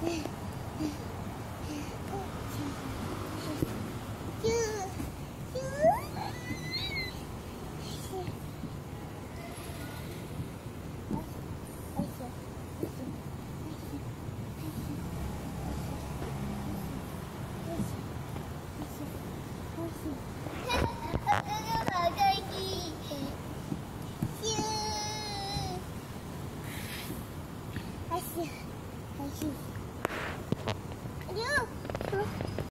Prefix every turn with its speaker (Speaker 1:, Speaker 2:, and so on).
Speaker 1: Hey. 开心开心